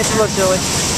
It looked Joey.